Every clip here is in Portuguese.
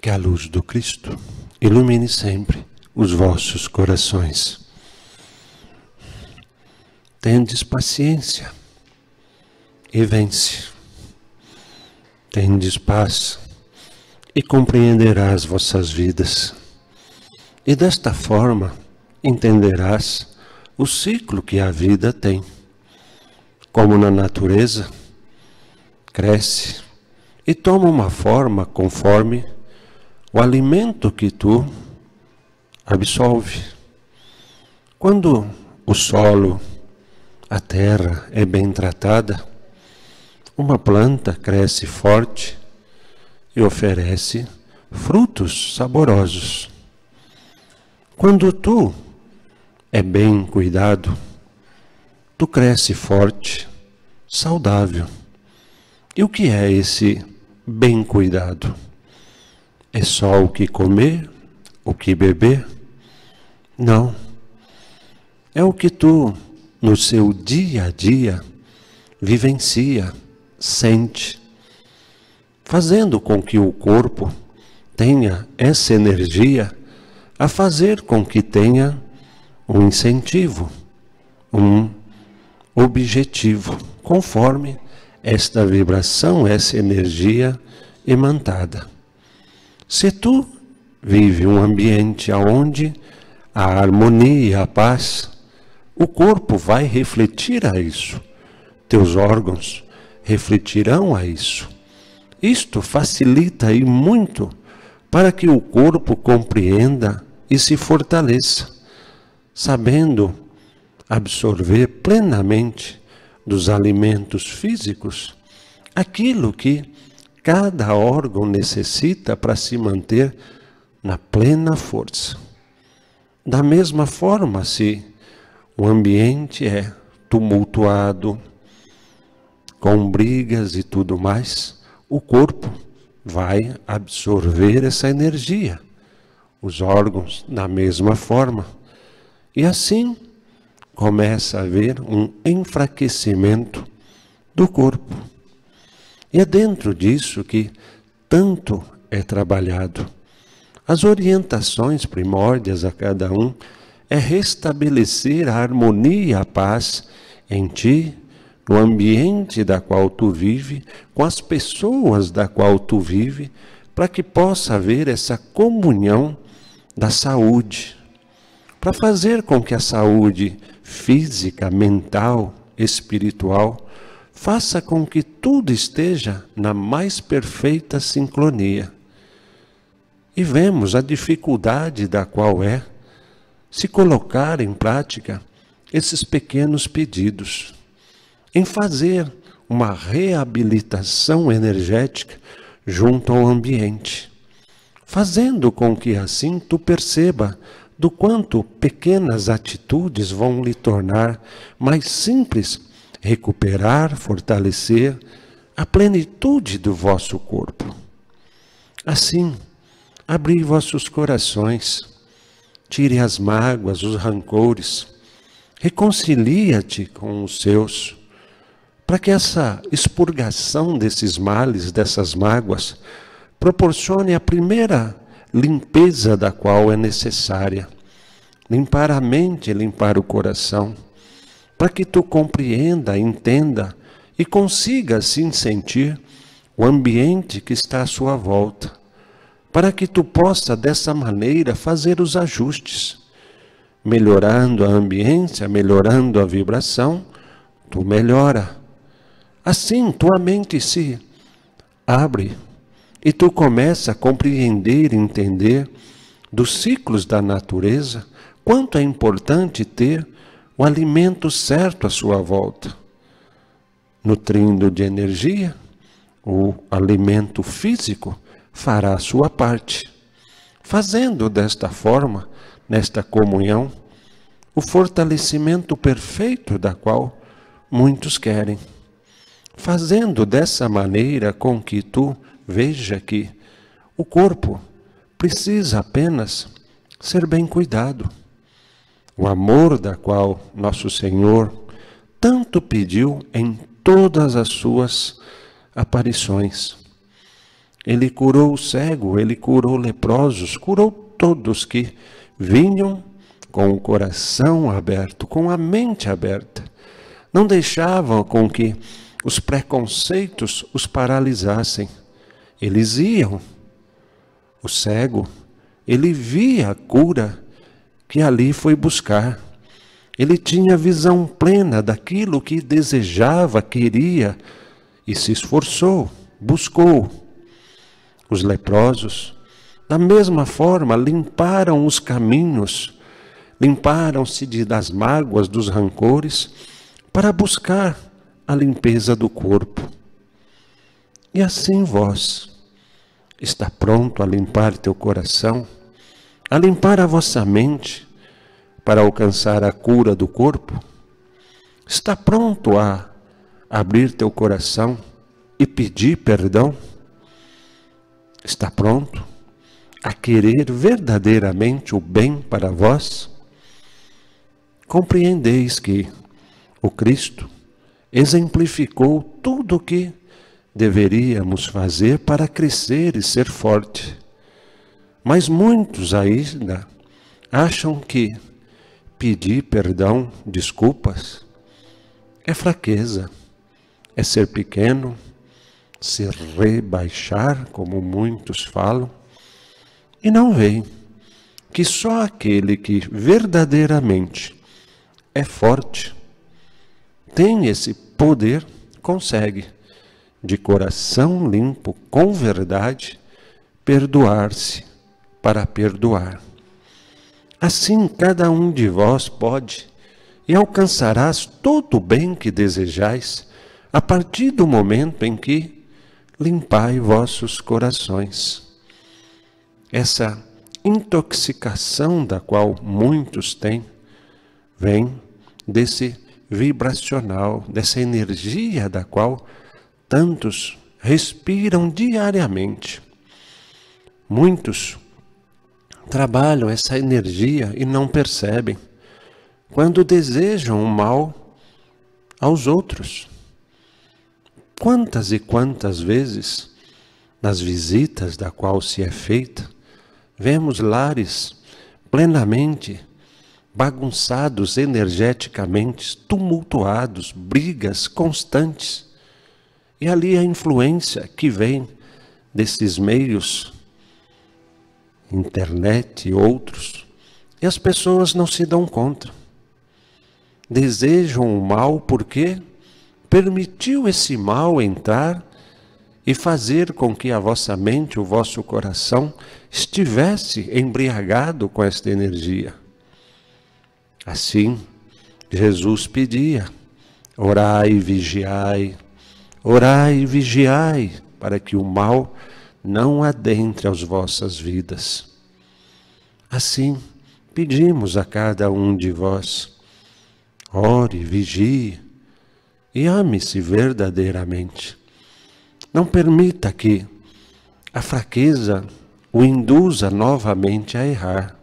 Que a luz do Cristo ilumine sempre os vossos corações. Tendes paciência e vence. Tendes paz e compreenderás vossas vidas. E desta forma entenderás o ciclo que a vida tem. Como na natureza, cresce e toma uma forma conforme o alimento que tu absolve. Quando o solo, a terra é bem tratada, uma planta cresce forte e oferece frutos saborosos. Quando tu é bem cuidado, tu cresce forte, saudável. E o que é esse bem cuidado? É só o que comer, o que beber? Não. É o que tu, no seu dia a dia, vivencia, sente, fazendo com que o corpo tenha essa energia a fazer com que tenha um incentivo, um objetivo, conforme esta vibração, essa energia emantada. Se tu vive um ambiente onde a harmonia, a paz, o corpo vai refletir a isso. Teus órgãos refletirão a isso. Isto facilita e muito para que o corpo compreenda e se fortaleça, sabendo absorver plenamente dos alimentos físicos aquilo que cada órgão necessita para se manter na plena força. Da mesma forma, se o ambiente é tumultuado, com brigas e tudo mais, o corpo vai absorver essa energia, os órgãos da mesma forma. E assim começa a haver um enfraquecimento do corpo. E é dentro disso que tanto é trabalhado. As orientações primórdias a cada um é restabelecer a harmonia e a paz em ti, no ambiente da qual tu vive, com as pessoas da qual tu vive, para que possa haver essa comunhão da saúde, para fazer com que a saúde física, mental, espiritual faça com que tudo esteja na mais perfeita sincronia. E vemos a dificuldade da qual é se colocar em prática esses pequenos pedidos, em fazer uma reabilitação energética junto ao ambiente, fazendo com que assim tu perceba do quanto pequenas atitudes vão lhe tornar mais simples recuperar, fortalecer a plenitude do vosso corpo. Assim, abri vossos corações, tire as mágoas, os rancores, reconcilia-te com os seus, para que essa expurgação desses males, dessas mágoas, proporcione a primeira limpeza da qual é necessária. Limpar a mente, limpar o coração para que tu compreenda, entenda e consiga assim sentir o ambiente que está à sua volta, para que tu possa dessa maneira fazer os ajustes, melhorando a ambiência, melhorando a vibração, tu melhora. Assim tua mente se abre e tu começa a compreender, entender dos ciclos da natureza, quanto é importante ter o alimento certo à sua volta, nutrindo de energia, o alimento físico fará a sua parte, fazendo desta forma, nesta comunhão, o fortalecimento perfeito da qual muitos querem. Fazendo dessa maneira com que tu veja que o corpo precisa apenas ser bem cuidado o amor da qual nosso Senhor tanto pediu em todas as suas aparições. ele curou o cego, ele curou leprosos, curou todos que vinham com o coração aberto, com a mente aberta. Não deixavam com que os preconceitos os paralisassem. Eles iam. O cego, ele via a cura que ali foi buscar. Ele tinha visão plena daquilo que desejava, queria e se esforçou, buscou. Os leprosos, da mesma forma, limparam os caminhos, limparam-se das mágoas, dos rancores, para buscar a limpeza do corpo. E assim vós, está pronto a limpar teu coração, a limpar a vossa mente, para alcançar a cura do corpo? Está pronto a abrir teu coração e pedir perdão? Está pronto a querer verdadeiramente o bem para vós? Compreendeis que o Cristo exemplificou tudo o que deveríamos fazer para crescer e ser forte. Mas muitos ainda acham que pedir perdão, desculpas, é fraqueza, é ser pequeno, se rebaixar, como muitos falam, e não veem que só aquele que verdadeiramente é forte, tem esse poder, consegue, de coração limpo, com verdade, perdoar-se para perdoar. Assim cada um de vós pode e alcançarás todo o bem que desejais a partir do momento em que limpai vossos corações. Essa intoxicação da qual muitos têm vem desse vibracional, dessa energia da qual tantos respiram diariamente. Muitos trabalham essa energia e não percebem. Quando desejam o mal aos outros. Quantas e quantas vezes, nas visitas da qual se é feita, vemos lares plenamente bagunçados energeticamente, tumultuados, brigas constantes. E ali a influência que vem desses meios internet e outros, e as pessoas não se dão conta. Desejam o mal porque permitiu esse mal entrar e fazer com que a vossa mente, o vosso coração estivesse embriagado com esta energia. Assim, Jesus pedia: orai e vigiai, orai e vigiai, para que o mal não adentre as vossas vidas. Assim, pedimos a cada um de vós, ore, vigie e ame-se verdadeiramente. Não permita que a fraqueza o induza novamente a errar.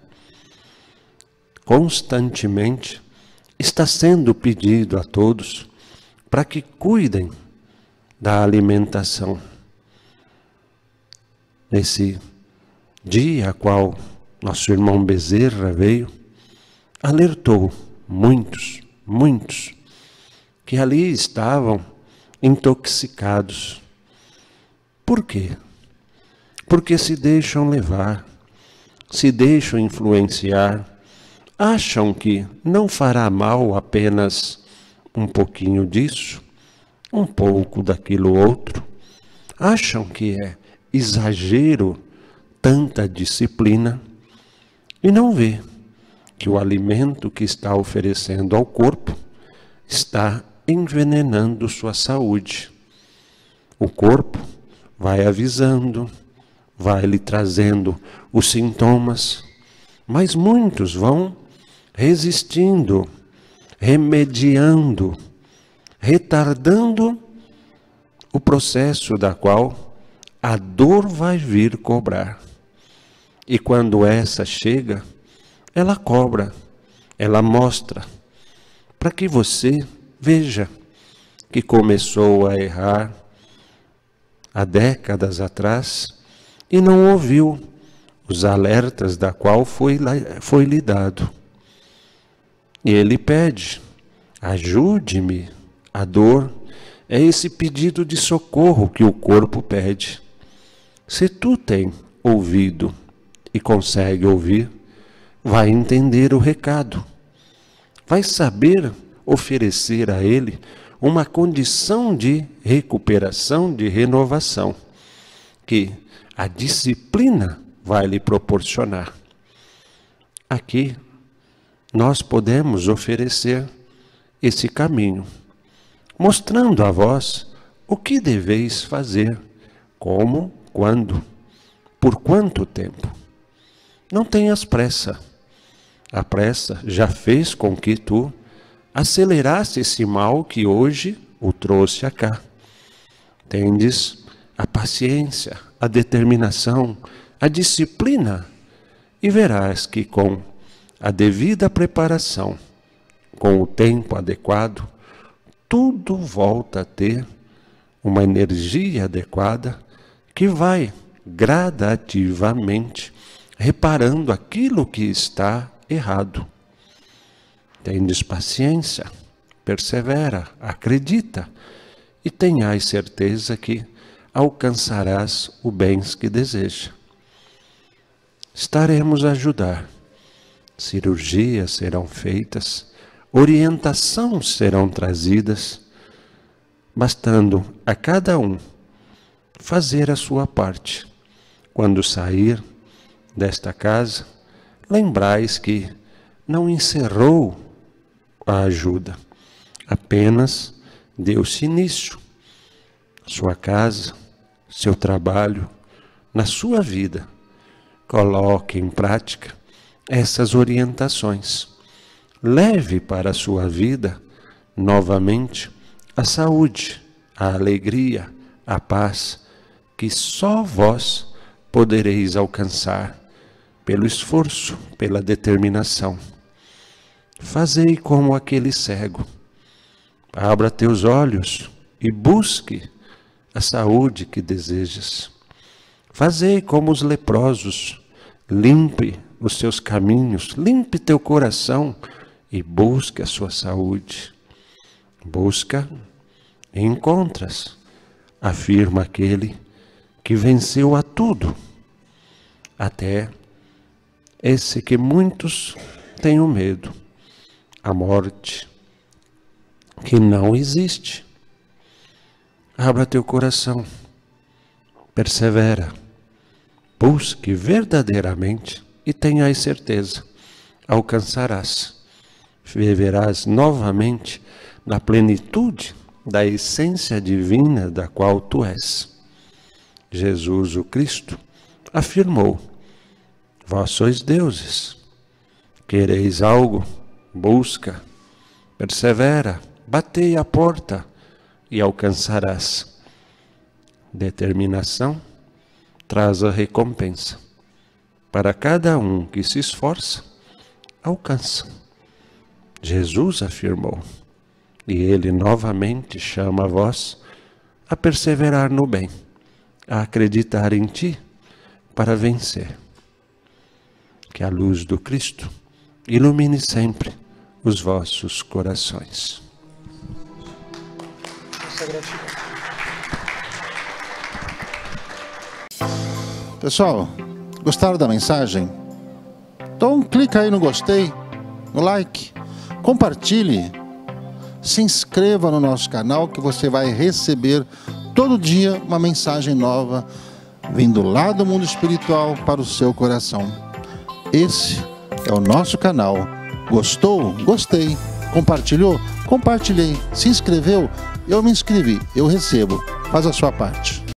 Constantemente está sendo pedido a todos para que cuidem da alimentação nesse dia a qual nosso irmão Bezerra veio, alertou muitos, muitos, que ali estavam intoxicados. Por quê? Porque se deixam levar, se deixam influenciar, acham que não fará mal apenas um pouquinho disso, um pouco daquilo outro, acham que é exagero, tanta disciplina, e não vê que o alimento que está oferecendo ao corpo está envenenando sua saúde. O corpo vai avisando, vai lhe trazendo os sintomas, mas muitos vão resistindo, remediando, retardando o processo da qual a dor vai vir cobrar. E quando essa chega, ela cobra, ela mostra, para que você veja que começou a errar, há décadas atrás e não ouviu os alertas da qual foi, foi lhe dado. E ele pede: ajude-me. A dor é esse pedido de socorro que o corpo pede. Se tu tem ouvido e consegue ouvir, vai entender o recado, vai saber oferecer a ele uma condição de recuperação, de renovação, que a disciplina vai lhe proporcionar. Aqui nós podemos oferecer esse caminho, mostrando a vós o que deveis fazer, como, quando, por quanto tempo. Não tenhas pressa. A pressa já fez com que tu acelerasse esse mal que hoje o trouxe acá. Tendes a paciência, a determinação, a disciplina, e verás que com a devida preparação, com o tempo adequado, tudo volta a ter uma energia adequada que vai gradativamente reparando aquilo que está errado. Tendes paciência, persevera, acredita e tenhais certeza que alcançarás o bens que deseja. Estaremos a ajudar. Cirurgias serão feitas, orientações serão trazidas, bastando a cada um fazer a sua parte. Quando sair, desta casa, lembrais que não encerrou a ajuda, apenas deu-se início. Sua casa, seu trabalho, na sua vida, coloque em prática essas orientações. Leve para a sua vida novamente a saúde, a alegria, a paz que só vós podereis alcançar pelo esforço, pela determinação. Fazei como aquele cego. Abra teus olhos e busque a saúde que desejas. Fazei como os leprosos. Limpe os seus caminhos, limpe teu coração e busque a sua saúde. Busca e encontras, afirma aquele que venceu a tudo, até esse que muitos têm o medo, a morte, que não existe. Abra teu coração, persevera, busque verdadeiramente e tenhas certeza, alcançarás, viverás novamente na plenitude da essência divina da qual tu és. Jesus o Cristo afirmou Vós sois deuses. Quereis algo? Busca, persevera, batei a porta e alcançarás. Determinação traz a recompensa. Para cada um que se esforça, alcança. Jesus afirmou, e ele novamente chama a vós a perseverar no bem, a acreditar em ti para vencer que a luz do Cristo ilumine sempre os vossos corações. Pessoal, gostaram da mensagem? Então clica aí no gostei, no like, compartilhe, se inscreva no nosso canal que você vai receber todo dia uma mensagem nova vindo lá do mundo espiritual para o seu coração. Esse é o nosso canal. Gostou? Gostei. Compartilhou? Compartilhei. Se inscreveu? Eu me inscrevi. Eu recebo. Faz a sua parte.